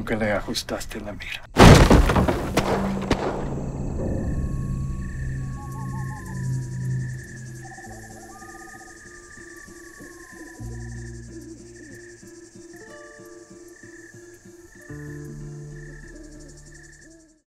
Nunca le ajustaste la mira.